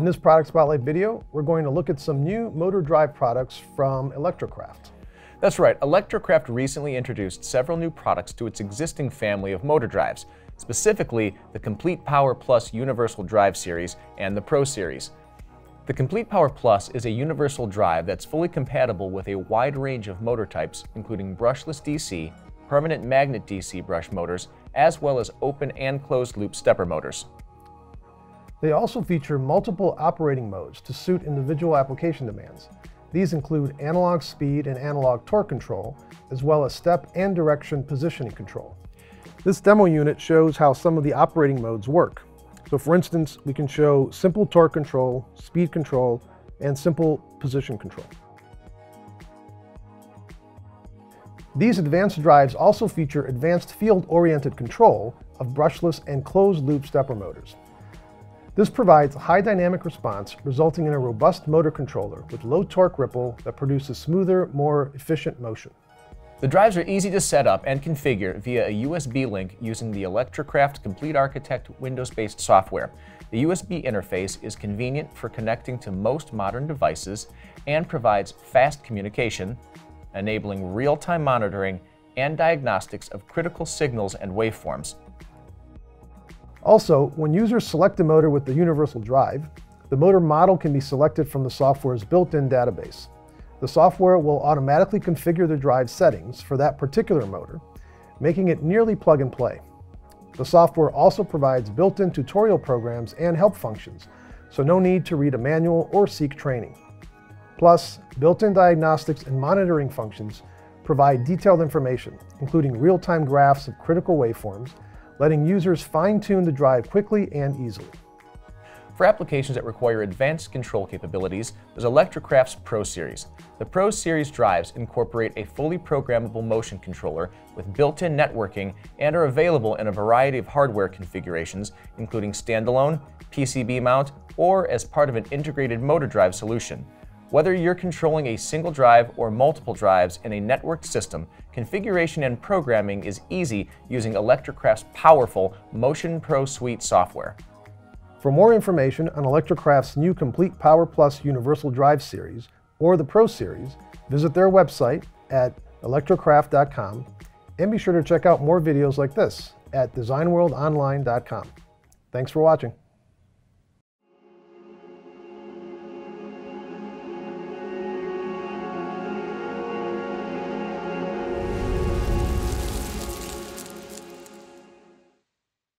In this product spotlight video, we're going to look at some new motor drive products from ElectroCraft. That's right, ElectroCraft recently introduced several new products to its existing family of motor drives, specifically the CompletePower Plus Universal Drive Series and the Pro Series. The CompletePower Plus is a universal drive that's fully compatible with a wide range of motor types, including brushless DC, permanent magnet DC brush motors, as well as open and closed loop stepper motors. They also feature multiple operating modes to suit individual application demands. These include analog speed and analog torque control, as well as step and direction positioning control. This demo unit shows how some of the operating modes work. So for instance, we can show simple torque control, speed control, and simple position control. These advanced drives also feature advanced field-oriented control of brushless and closed-loop stepper motors. This provides high dynamic response, resulting in a robust motor controller with low torque ripple that produces smoother, more efficient motion. The drives are easy to set up and configure via a USB link using the ElectroCraft Complete Architect Windows-based software. The USB interface is convenient for connecting to most modern devices and provides fast communication, enabling real-time monitoring and diagnostics of critical signals and waveforms. Also, when users select a motor with the universal drive, the motor model can be selected from the software's built-in database. The software will automatically configure the drive settings for that particular motor, making it nearly plug and play. The software also provides built-in tutorial programs and help functions, so no need to read a manual or seek training. Plus, built-in diagnostics and monitoring functions provide detailed information, including real-time graphs of critical waveforms, letting users fine-tune the drive quickly and easily. For applications that require advanced control capabilities, there's ElectroCraft's Pro Series. The Pro Series drives incorporate a fully programmable motion controller with built-in networking and are available in a variety of hardware configurations, including standalone, PCB mount, or as part of an integrated motor drive solution. Whether you're controlling a single drive or multiple drives in a networked system, configuration and programming is easy using ElectroCraft's powerful Motion Pro Suite software. For more information on ElectroCraft's new CompletePower Plus Universal Drive Series or the Pro Series, visit their website at electrocraft.com and be sure to check out more videos like this at designworldonline.com. Thanks for watching.